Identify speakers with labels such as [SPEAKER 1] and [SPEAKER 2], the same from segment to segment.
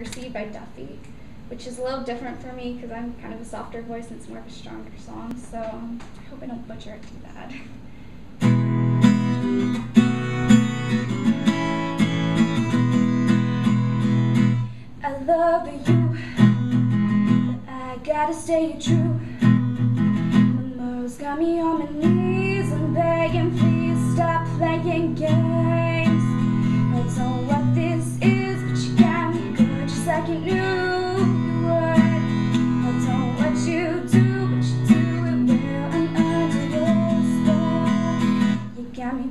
[SPEAKER 1] Mercy by Duffy, which is a little different for me because I'm kind of a softer voice and it's more of a stronger song, so I hope I don't butcher it too bad. I love you, I gotta stay true. My morals got me on my knees, I'm begging, please stop playing games.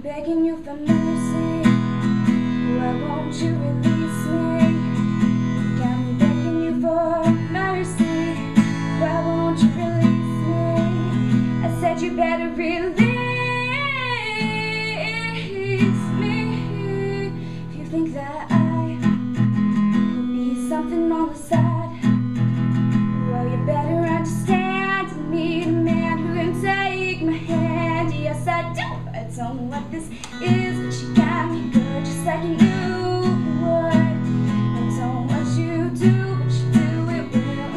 [SPEAKER 1] Begging you for mercy. Why won't you release me? Me begging you for mercy. Why won't you release me? I said you better release me. If you think that I don't know what this is, you got me good, just like you knew would. I don't what you do, but you do it well.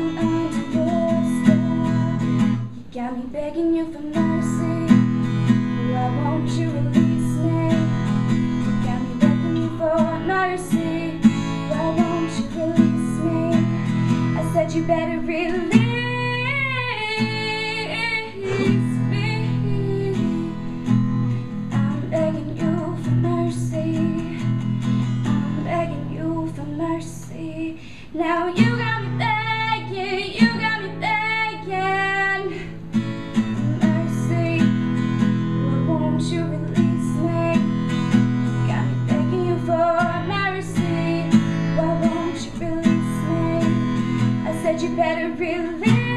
[SPEAKER 1] You got me begging you for mercy. Why won't you release me? You got me begging you for mercy. Why won't you release me? I said you better release Now you got me begging, you got me begging. Mercy, why won't you release me? Got me begging you for mercy. Why won't you release me? I said you better release